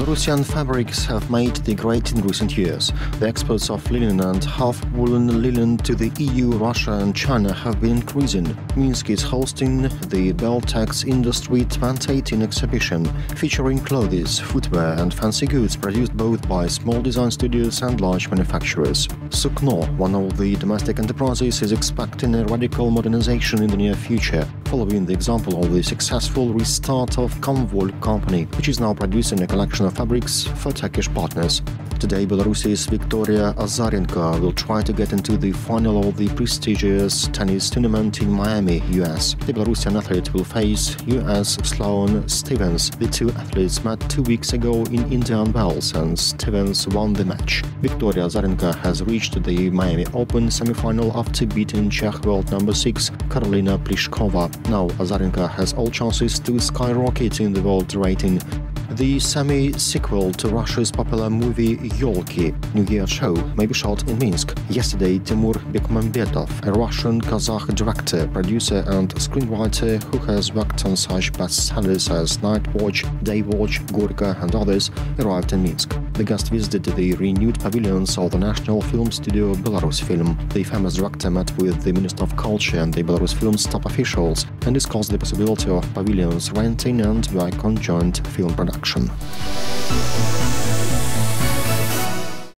Belarusian fabrics have made the grade in recent years. The exports of linen and half woolen linen to the EU, Russia, and China have been increasing. Minsk is hosting the Beltex Industry 2018 exhibition, featuring clothes, footwear, and fancy goods produced both by small design studios and large manufacturers. Sukno, one of the domestic enterprises, is expecting a radical modernization in the near future, following the example of the successful restart of Komvol company, which is now producing a collection of fabrics for Turkish partners. Today, Belarusi's Victoria Azarenka will try to get into the final of the prestigious tennis tournament in Miami, US. The Belarusian athlete will face US Sloane Stevens. The two athletes met two weeks ago in Indian Wells, and Stevens won the match. Victoria Azarenka has reached the Miami Open semifinal after beating Czech world number 6 Karolina Pliskova. Now Azarenka has all chances to skyrocket in the world rating the semi-sequel to Russia's popular movie Yolki, New Year Show, may be shot in Minsk. Yesterday, Timur Bekmambetov, a Russian-Kazakh director, producer and screenwriter who has worked on such bestsellers as Night Watch, Day Watch, Gorko and others, arrived in Minsk. The guest visited the renewed pavilions of the National Film Studio Belarus Film. The famous director met with the Minister of Culture and the Belarus Film's top officials and discussed the possibility of pavilions renting and by conjoint film production action.